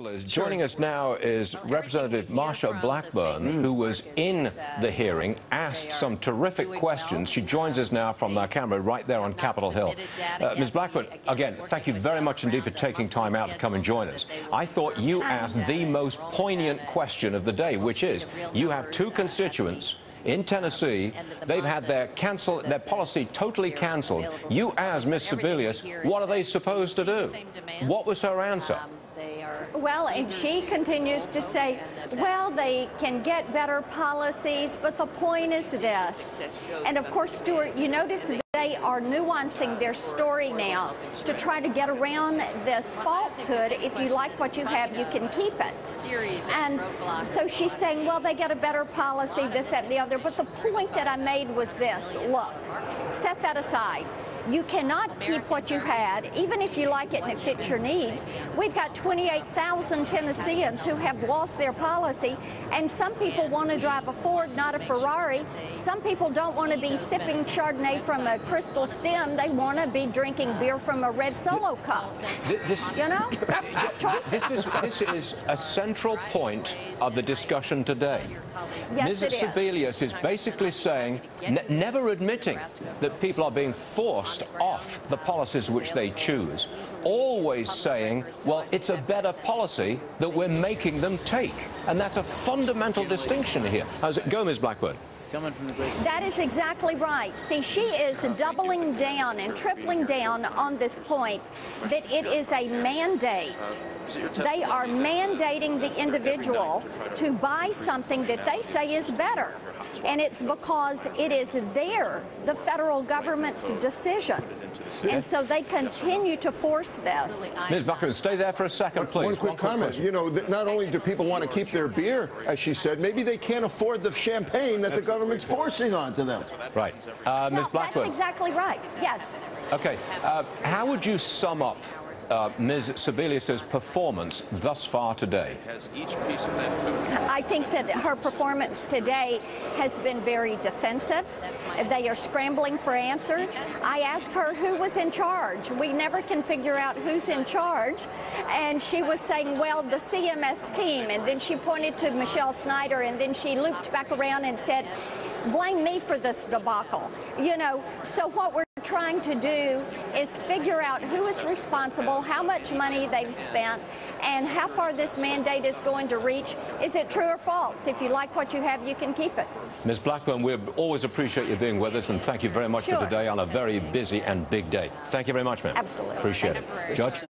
Joining us now is Representative Marsha Blackburn, who was in the hearing, asked some terrific questions. She joins us now from uh, our camera right there on Capitol Hill. Uh, Ms. Blackburn, again, thank you very much indeed for taking time out to come and join us. I thought you asked the most poignant question of the day, which is, you have two constituents in Tennessee, they've had their cancel their policy totally cancelled. You asked Ms. Sebelius, what are they supposed to do? What was her answer? Well, and she continues to say, well, they can get better policies, but the point is this. And of course, Stuart, you notice they are nuancing their story now to try to get around this falsehood. If you like what you have, you can keep it. And so she's saying, well, they get a better policy, this, that, and the other. But the point that I made was this look, set that aside. You cannot keep what you had, even if you like it and it fits your needs. We've got 28,000 Tennesseans who have lost their policy, and some people want to drive a Ford, not a Ferrari. Some people don't want to be sipping Chardonnay from a crystal stem. They want to be drinking beer from a red solo cup. This, you know? This is, this is a central point of the discussion today. Yes, Ms. Sebelius is basically saying, ne never admitting that people are being forced off the policies which they choose, always saying, well, it's a better policy that we're making them take. And that's a fundamental distinction here. How's it go, Ms. Blackburn? That is exactly right. See, she is doubling down and tripling down on this point that it is a mandate. They are mandating the individual to buy something that they say is better. And it's because it is their, the federal government's decision. And so they continue to force this. Ms. Buckman, stay there for a second, please. One quick One comment. You know, not only do people want to keep their beer, as she said, maybe they can't afford the champagne that the government's forcing onto them. Right. Uh, Ms. No, Blackburn. That's exactly right. Yes. Okay. Uh, how would you sum up uh, Ms. Sebelius's performance thus far today? I think that her performance today has been very defensive. They are scrambling for answers. I asked her who was in charge. We never can figure out who's in charge. And she was saying, well, the CMS team. And then she pointed to Michelle Snyder, and then she looped back around and said, blame me for this debacle. You know, so what we're trying to do is figure out who is responsible, how much money they've spent, and how far this mandate is going to reach. Is it true or false? If you like what you have, you can keep it. Ms. Blackburn, we always appreciate you being with us, and thank you very much sure. for today on a very busy and big day. Thank you very much, ma'am. Absolutely. Appreciate it. Judge?